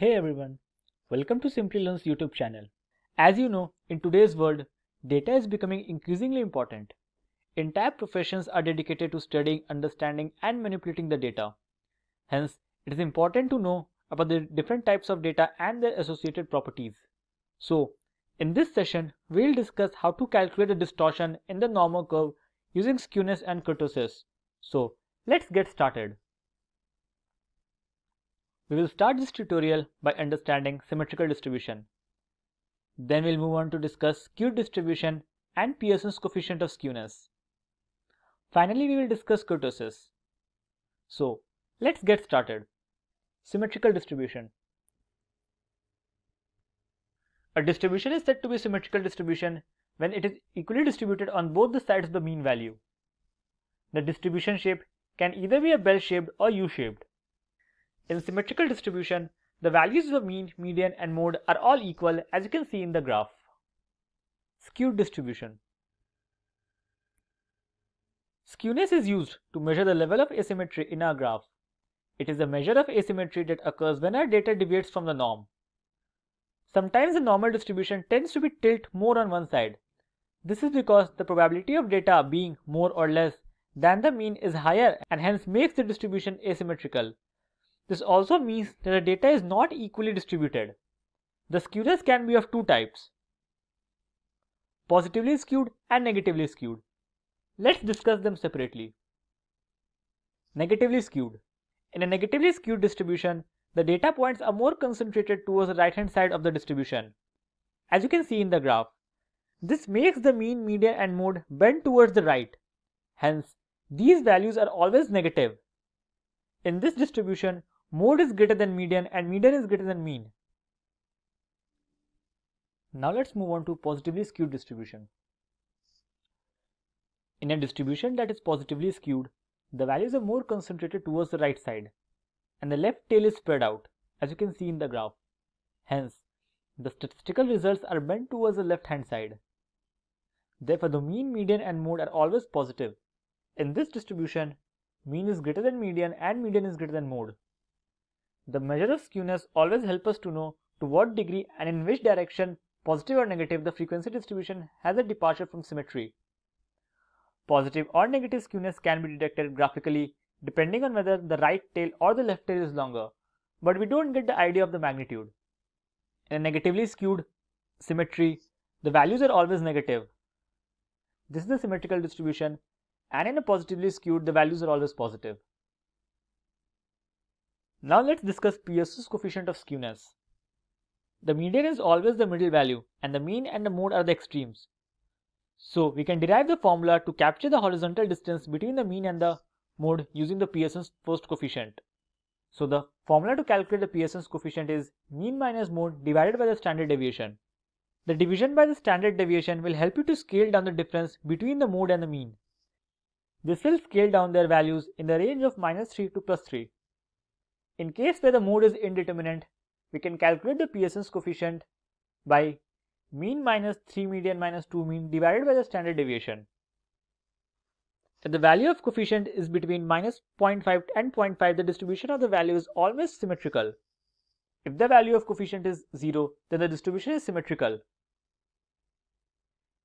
Hey everyone, welcome to Simplilearn's YouTube channel. As you know, in today's world, data is becoming increasingly important. Entire professions are dedicated to studying, understanding, and manipulating the data. Hence, it is important to know about the different types of data and their associated properties. So, in this session, we'll discuss how to calculate the distortion in the normal curve using skewness and kurtosis. So, let's get started. We will start this tutorial by understanding symmetrical distribution. Then we'll move on to discuss skewed distribution and Pearson's coefficient of skewness. Finally, we will discuss kurtosis. So, let's get started. Symmetrical distribution. A distribution is said to be symmetrical distribution when it is equally distributed on both the sides of the mean value. The distribution shape can either be a bell-shaped or U-shaped. In symmetrical distribution, the values of mean, median and mode are all equal as you can see in the graph. Skewed distribution. Skewness is used to measure the level of asymmetry in our graph. It is a measure of asymmetry that occurs when our data deviates from the norm. Sometimes the normal distribution tends to be tilt more on one side. This is because the probability of data being more or less than the mean is higher and hence makes the distribution asymmetrical. This also means that the data is not equally distributed. The skewness can be of two types positively skewed and negatively skewed. Let's discuss them separately. Negatively skewed. In a negatively skewed distribution, the data points are more concentrated towards the right hand side of the distribution. As you can see in the graph, this makes the mean, median and mode bend towards the right. Hence, these values are always negative. In this distribution, mode is greater than median and median is greater than mean. Now let's move on to positively skewed distribution. In a distribution that is positively skewed, the values are more concentrated towards the right side and the left tail is spread out as you can see in the graph. Hence, the statistical results are bent towards the left hand side. Therefore, the mean, median and mode are always positive. In this distribution, mean is greater than median and median is greater than mode. The measure of skewness always help us to know to what degree and in which direction positive or negative the frequency distribution has a departure from symmetry. Positive or negative skewness can be detected graphically depending on whether the right tail or the left tail is longer, but we don't get the idea of the magnitude. In a negatively skewed symmetry, the values are always negative. This is the symmetrical distribution and in a positively skewed, the values are always positive. Now let's discuss Pearson's coefficient of skewness. The median is always the middle value and the mean and the mode are the extremes. So we can derive the formula to capture the horizontal distance between the mean and the mode using the Pearson's first coefficient. So the formula to calculate the Pearson's coefficient is mean minus mode divided by the standard deviation. The division by the standard deviation will help you to scale down the difference between the mode and the mean. This will scale down their values in the range of minus 3 to plus 3. In case where the mode is indeterminate, we can calculate the Pearson's coefficient by mean minus 3 median minus 2 mean divided by the standard deviation. If the value of coefficient is between minus 0.5 and 0.5, the distribution of the value is always symmetrical. If the value of coefficient is 0, then the distribution is symmetrical.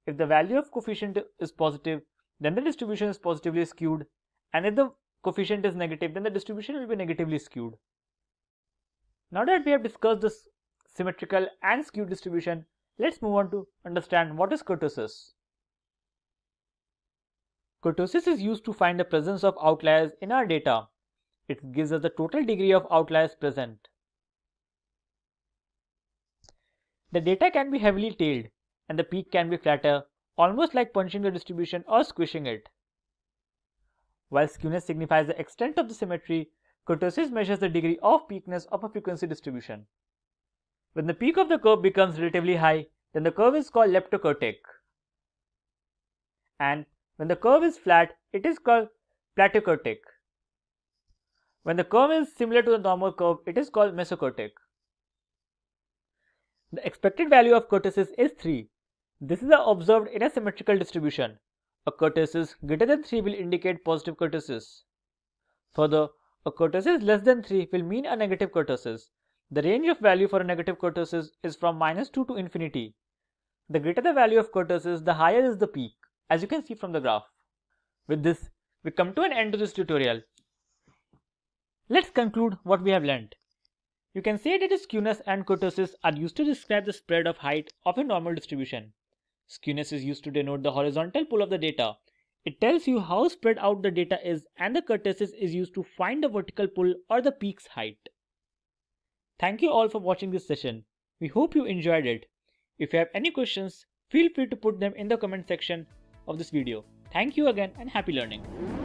If the value of coefficient is positive, then the distribution is positively skewed. And if the coefficient is negative, then the distribution will be negatively skewed. Now that we have discussed this symmetrical and skewed distribution, let's move on to understand what is kurtosis. Kurtosis is used to find the presence of outliers in our data. It gives us the total degree of outliers present. The data can be heavily tailed and the peak can be flatter, almost like punching the distribution or squishing it. While skewness signifies the extent of the symmetry, kurtosis measures the degree of peakness of a frequency distribution. When the peak of the curve becomes relatively high, then the curve is called leptokurtic. And when the curve is flat, it is called platykurtic. When the curve is similar to the normal curve, it is called mesokurtic. The expected value of kurtosis is 3. This is observed in a symmetrical distribution. A kurtosis greater than 3 will indicate positive kurtosis. Further, a kurtosis less than 3 will mean a negative kurtosis. The range of value for a negative kurtosis is from minus 2 to infinity. The greater the value of kurtosis, the higher is the peak, as you can see from the graph. With this, we come to an end to this tutorial. Let's conclude what we have learned. You can say that skewness and kurtosis are used to describe the spread of height of a normal distribution. Skewness is used to denote the horizontal pull of the data. It tells you how spread out the data is and the kurtosis is used to find the vertical pull or the peak's height. Thank you all for watching this session. We hope you enjoyed it. If you have any questions, feel free to put them in the comment section of this video. Thank you again and happy learning.